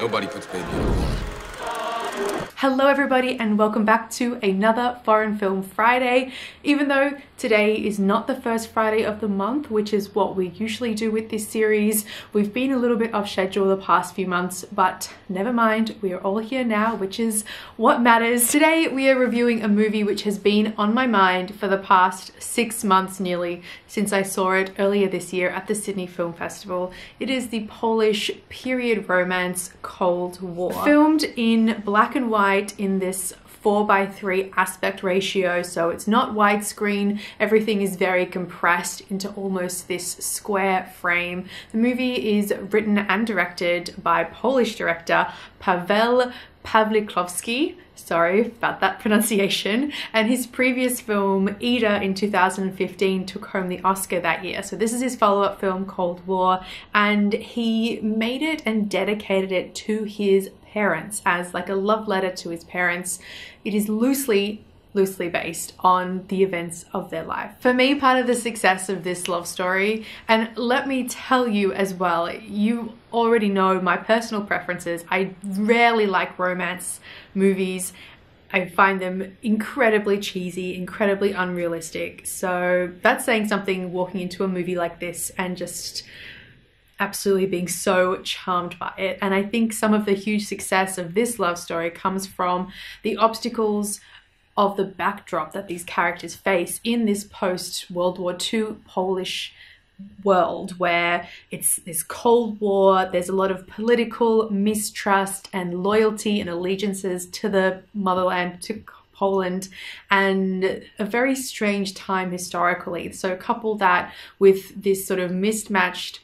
Nobody puts baby in a corner. Hello everybody and welcome back to another Foreign Film Friday. Even though today is not the first Friday of the month, which is what we usually do with this series, we've been a little bit off schedule the past few months, but never mind, we are all here now, which is what matters. Today we are reviewing a movie which has been on my mind for the past six months nearly since I saw it earlier this year at the Sydney Film Festival. It is the Polish period romance Cold War. Filmed in black and white in this 4 by 3 aspect ratio so it's not widescreen. Everything is very compressed into almost this square frame. The movie is written and directed by Polish director Paweł Pawlikowski. Sorry about that pronunciation. And his previous film Ida in 2015 took home the Oscar that year. So this is his follow-up film Cold War. And he made it and dedicated it to his parents as like a love letter to his parents. It is loosely loosely based on the events of their life. For me, part of the success of this love story, and let me tell you as well, you already know my personal preferences. I rarely like romance movies. I find them incredibly cheesy, incredibly unrealistic. So that's saying something walking into a movie like this and just absolutely being so charmed by it. And I think some of the huge success of this love story comes from the obstacles of the backdrop that these characters face in this post World War II Polish world where it's this cold war there's a lot of political mistrust and loyalty and allegiances to the motherland to Poland and a very strange time historically so couple that with this sort of mismatched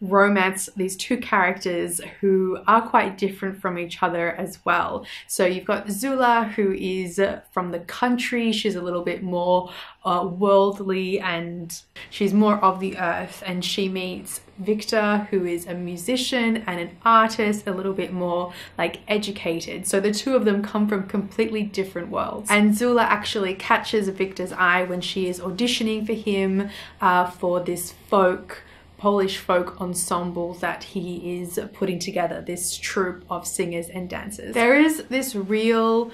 romance these two characters who are quite different from each other as well. So you've got Zula who is from the country, she's a little bit more uh, worldly and she's more of the earth and she meets Victor who is a musician and an artist, a little bit more like educated. So the two of them come from completely different worlds. And Zula actually catches Victor's eye when she is auditioning for him uh, for this folk Polish folk ensemble that he is putting together, this troupe of singers and dancers. There is this real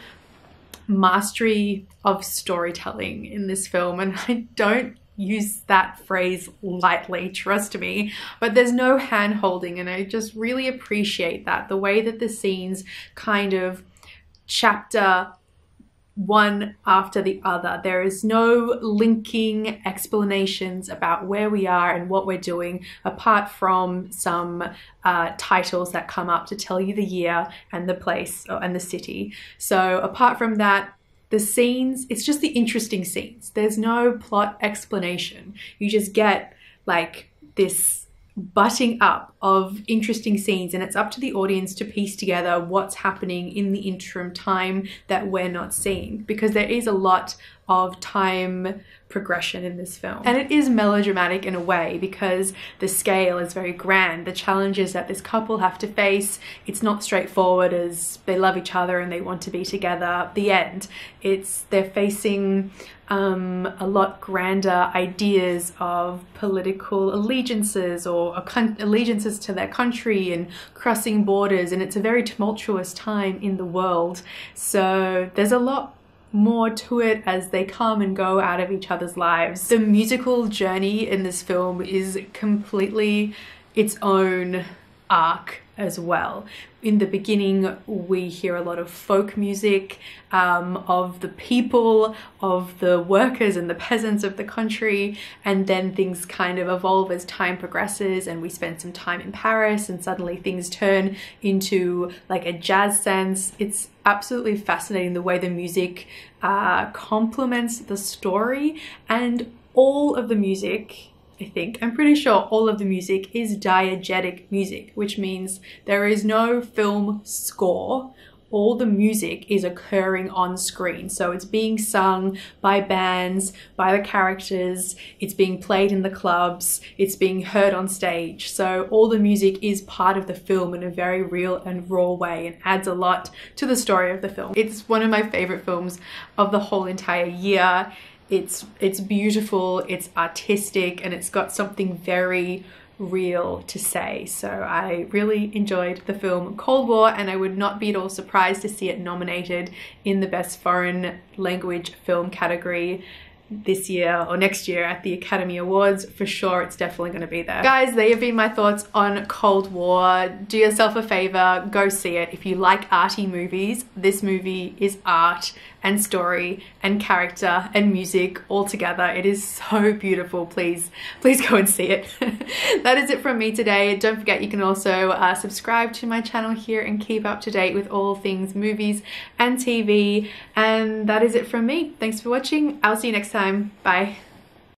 mastery of storytelling in this film, and I don't use that phrase lightly, trust me, but there's no hand holding, and I just really appreciate that the way that the scenes kind of chapter one after the other. There is no linking explanations about where we are and what we're doing apart from some uh, titles that come up to tell you the year and the place uh, and the city. So apart from that, the scenes, it's just the interesting scenes. There's no plot explanation. You just get like this butting up of interesting scenes and it's up to the audience to piece together what's happening in the interim time that we're not seeing because there is a lot of time progression in this film. And it is melodramatic in a way because the scale is very grand. The challenges that this couple have to face, it's not straightforward as they love each other and they want to be together. The end. It's they're facing um, a lot grander ideas of political allegiances or allegiances to their country and crossing borders and it's a very tumultuous time in the world. So there's a lot more to it as they come and go out of each other's lives. The musical journey in this film is completely its own arc as well. In the beginning, we hear a lot of folk music um, of the people, of the workers and the peasants of the country, and then things kind of evolve as time progresses, and we spend some time in Paris, and suddenly things turn into like a jazz sense. It's absolutely fascinating the way the music uh, complements the story, and all of the music I think. I'm pretty sure all of the music is diegetic music, which means there is no film score. All the music is occurring on screen. So it's being sung by bands, by the characters, it's being played in the clubs, it's being heard on stage. So all the music is part of the film in a very real and raw way and adds a lot to the story of the film. It's one of my favorite films of the whole entire year it's it's beautiful, it's artistic, and it's got something very real to say. So I really enjoyed the film Cold War and I would not be at all surprised to see it nominated in the Best Foreign Language Film category this year or next year at the Academy Awards. For sure, it's definitely going to be there. Guys, they have been my thoughts on Cold War. Do yourself a favor, go see it. If you like arty movies, this movie is art and story and character and music all together. It is so beautiful. Please, please go and see it. that is it from me today. Don't forget you can also uh, subscribe to my channel here and keep up to date with all things movies and TV. And that is it from me. Thanks for watching. I'll see you next time. Bye.